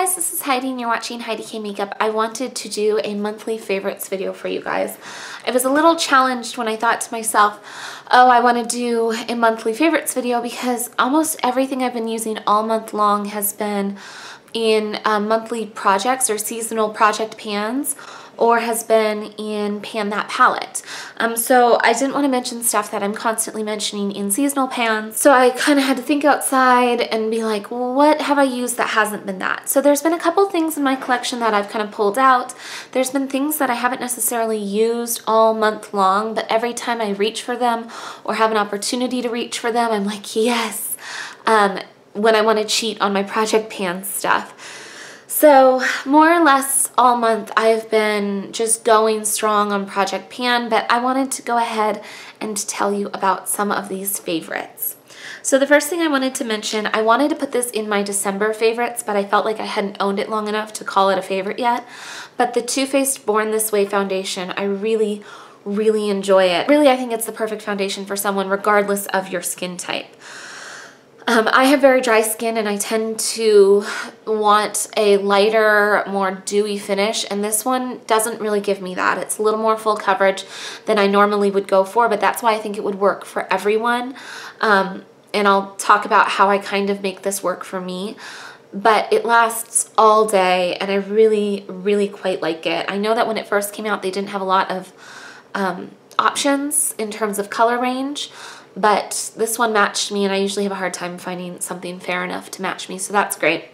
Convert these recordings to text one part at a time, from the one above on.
guys, this is Heidi and you're watching Heidi K Makeup. I wanted to do a monthly favorites video for you guys. I was a little challenged when I thought to myself, oh, I want to do a monthly favorites video because almost everything I've been using all month long has been in uh, monthly projects or seasonal project pans or has been in Pan That Palette. Um, so I didn't want to mention stuff that I'm constantly mentioning in seasonal pans. So I kind of had to think outside and be like, what have I used that hasn't been that? So there's been a couple things in my collection that I've kind of pulled out. There's been things that I haven't necessarily used all month long, but every time I reach for them or have an opportunity to reach for them, I'm like, yes. Um, when I want to cheat on my project pan stuff. So more or less all month I've been just going strong on Project Pan, but I wanted to go ahead and tell you about some of these favorites. So the first thing I wanted to mention, I wanted to put this in my December favorites, but I felt like I hadn't owned it long enough to call it a favorite yet. But the Too Faced Born This Way foundation, I really, really enjoy it. Really, I think it's the perfect foundation for someone regardless of your skin type. Um, I have very dry skin and I tend to want a lighter, more dewy finish and this one doesn't really give me that. It's a little more full coverage than I normally would go for, but that's why I think it would work for everyone. Um, and I'll talk about how I kind of make this work for me. But it lasts all day and I really, really quite like it. I know that when it first came out, they didn't have a lot of um, options in terms of color range, but this one matched me and I usually have a hard time finding something fair enough to match me, so that's great.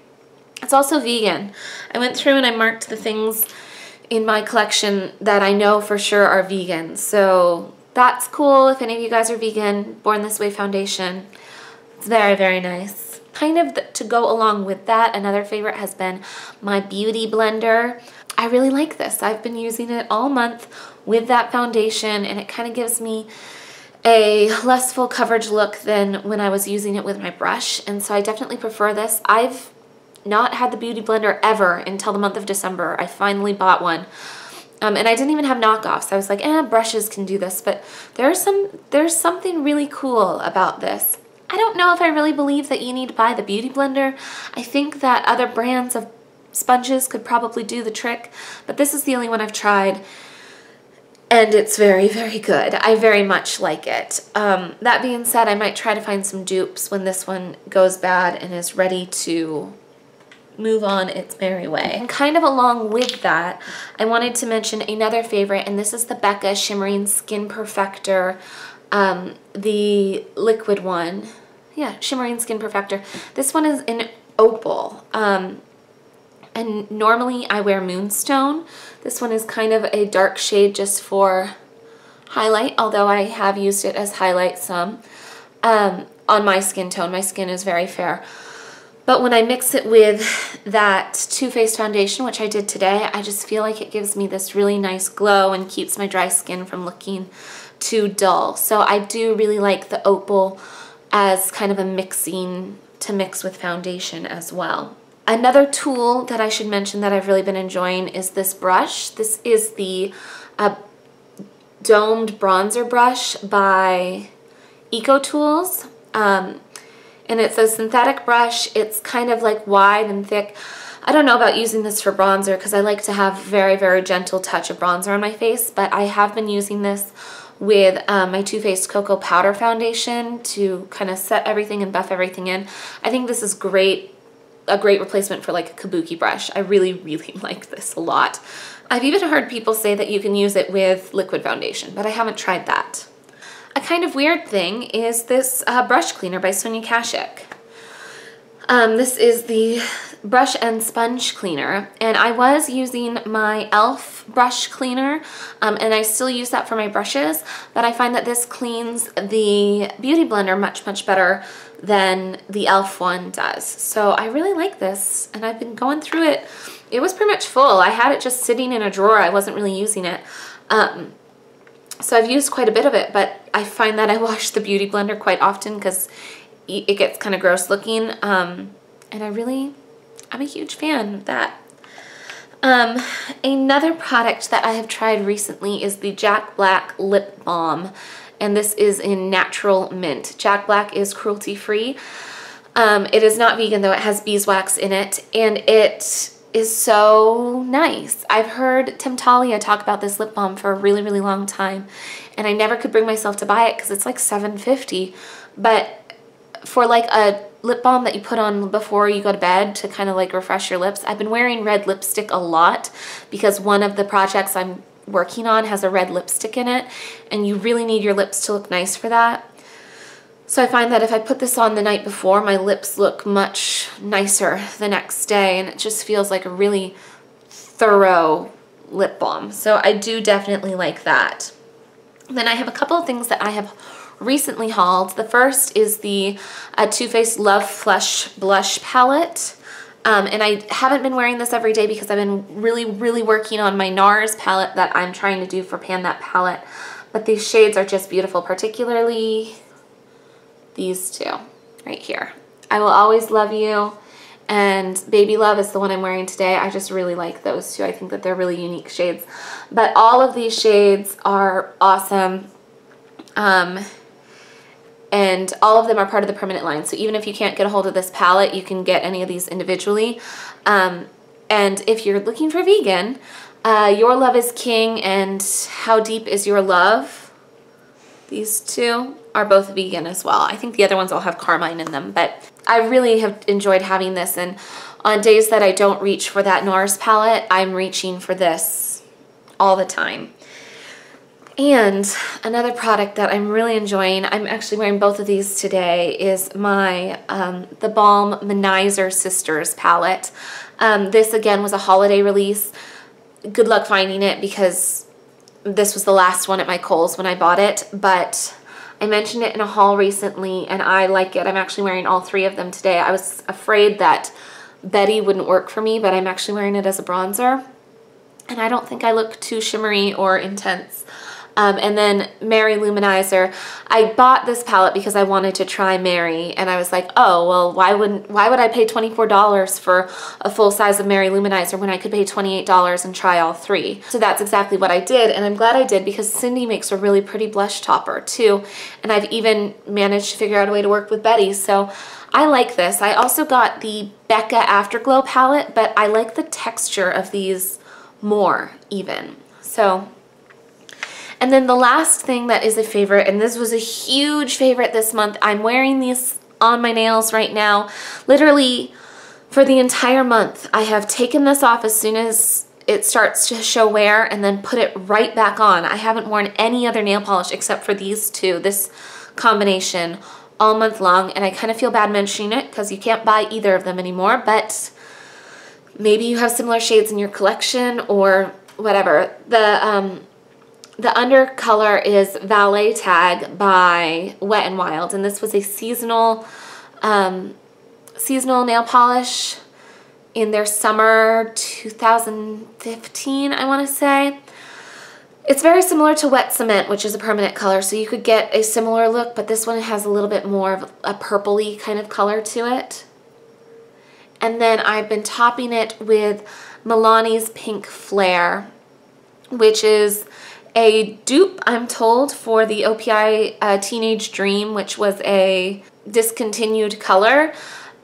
It's also vegan. I went through and I marked the things in my collection that I know for sure are vegan, so that's cool if any of you guys are vegan. Born This Way Foundation. It's very, very nice. Kind of to go along with that, another favorite has been my Beauty Blender. I really like this. I've been using it all month with that foundation and it kind of gives me a less full coverage look than when I was using it with my brush and so I definitely prefer this. I've not had the Beauty Blender ever until the month of December. I finally bought one. Um, and I didn't even have knockoffs. I was like, eh, brushes can do this, but there's some there's something really cool about this. I don't know if I really believe that you need to buy the Beauty Blender. I think that other brands of sponges could probably do the trick, but this is the only one I've tried and it's very, very good. I very much like it. Um, that being said, I might try to find some dupes when this one goes bad and is ready to move on its merry way. And kind of along with that, I wanted to mention another favorite, and this is the Becca Shimmering Skin Perfector, um, the liquid one. Yeah, Shimmering Skin Perfector. This one is in opal. Um, and normally I wear Moonstone. This one is kind of a dark shade just for highlight, although I have used it as highlight some um, on my skin tone. My skin is very fair. But when I mix it with that Too Faced foundation, which I did today, I just feel like it gives me this really nice glow and keeps my dry skin from looking too dull. So I do really like the opal as kind of a mixing to mix with foundation as well. Another tool that I should mention that I've really been enjoying is this brush. This is the uh, domed bronzer brush by Eco Tools. Um, and it's a synthetic brush. It's kind of like wide and thick. I don't know about using this for bronzer because I like to have very, very gentle touch of bronzer on my face, but I have been using this with um, my Too Faced Cocoa Powder Foundation to kind of set everything and buff everything in. I think this is great a great replacement for like a kabuki brush. I really, really like this a lot. I've even heard people say that you can use it with liquid foundation, but I haven't tried that. A kind of weird thing is this uh, brush cleaner by Sonia Kashuk. Um, this is the brush and sponge cleaner and I was using my e.l.f. brush cleaner um, and I still use that for my brushes but I find that this cleans the beauty blender much much better than the e.l.f. one does so I really like this and I've been going through it it was pretty much full I had it just sitting in a drawer I wasn't really using it um, so I've used quite a bit of it but I find that I wash the beauty blender quite often because it gets kind of gross looking um, and I really I'm a huge fan of that. Um, another product that I have tried recently is the Jack Black Lip Balm, and this is in Natural Mint. Jack Black is cruelty-free. Um, it is not vegan though, it has beeswax in it and it is so nice. I've heard Tim Talia talk about this lip balm for a really, really long time and I never could bring myself to buy it because it's like 7.50. But for like a lip balm that you put on before you go to bed to kind of like refresh your lips, I've been wearing red lipstick a lot because one of the projects I'm working on has a red lipstick in it and you really need your lips to look nice for that. So I find that if I put this on the night before, my lips look much nicer the next day and it just feels like a really thorough lip balm. So I do definitely like that. Then I have a couple of things that I have recently hauled. The first is the uh, Too Faced Love Flush Blush Palette. Um, and I haven't been wearing this every day because I've been really, really working on my NARS palette that I'm trying to do for Pan That Palette. But these shades are just beautiful, particularly these two right here. I Will Always Love You and Baby Love is the one I'm wearing today. I just really like those two. I think that they're really unique shades. But all of these shades are awesome. Um, and all of them are part of the permanent line. So even if you can't get a hold of this palette, you can get any of these individually. Um, and if you're looking for vegan, uh, Your Love is King and How Deep is Your Love, these two are both vegan as well. I think the other ones all have carmine in them, but I really have enjoyed having this. And on days that I don't reach for that NARS palette, I'm reaching for this all the time. And another product that I'm really enjoying, I'm actually wearing both of these today, is my um, The Balm Manizer Sisters palette. Um, this again was a holiday release. Good luck finding it because this was the last one at my Kohl's when I bought it, but I mentioned it in a haul recently and I like it. I'm actually wearing all three of them today. I was afraid that Betty wouldn't work for me, but I'm actually wearing it as a bronzer. And I don't think I look too shimmery or intense. Um, and then Mary Lou Manizer. I bought this palette because I wanted to try Mary and I was like, oh, well, why wouldn't why would I pay $24 for a full size of Mary Lou Manizer when I could pay $28 and try all three? So that's exactly what I did and I'm glad I did because Cindy makes a really pretty blush topper too. And I've even managed to figure out a way to work with Betty. So I like this. I also got the Becca Afterglow palette, but I like the texture of these more even. So and then the last thing that is a favorite, and this was a huge favorite this month, I'm wearing these on my nails right now. Literally, for the entire month, I have taken this off as soon as it starts to show wear and then put it right back on. I haven't worn any other nail polish except for these two, this combination, all month long. And I kind of feel bad mentioning it because you can't buy either of them anymore, but maybe you have similar shades in your collection or whatever. The um, the under color is Valet Tag by Wet n Wild, and this was a seasonal, um, seasonal nail polish in their summer 2015, I want to say. It's very similar to Wet Cement, which is a permanent color, so you could get a similar look, but this one has a little bit more of a purpley kind of color to it. And then I've been topping it with Milani's Pink Flare, which is a dupe, I'm told, for the OPI uh, Teenage Dream, which was a discontinued color.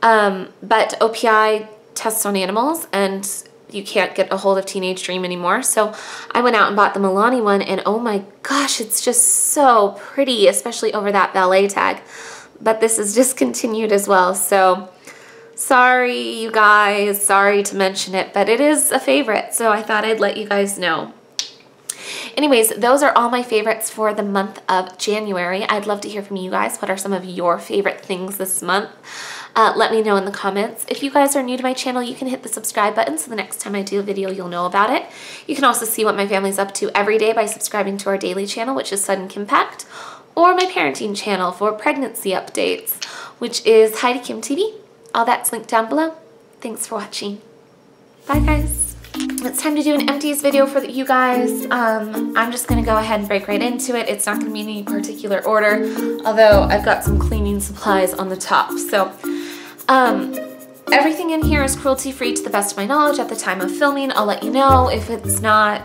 Um, but OPI tests on animals and you can't get a hold of Teenage Dream anymore. So I went out and bought the Milani one and oh my gosh, it's just so pretty, especially over that Valet Tag. But this is discontinued as well. So sorry you guys, sorry to mention it, but it is a favorite. So I thought I'd let you guys know. Anyways, those are all my favorites for the month of January. I'd love to hear from you guys. What are some of your favorite things this month? Uh, let me know in the comments. If you guys are new to my channel, you can hit the subscribe button so the next time I do a video, you'll know about it. You can also see what my family's up to every day by subscribing to our daily channel, which is Sudden Compact, or my parenting channel for pregnancy updates, which is Heidi Kim TV. All that's linked down below. Thanks for watching. Bye, guys it's time to do an empties video for you guys. Um, I'm just gonna go ahead and break right into it. It's not gonna be in any particular order, although I've got some cleaning supplies on the top. So, um, everything in here is cruelty free to the best of my knowledge at the time of filming. I'll let you know if it's not.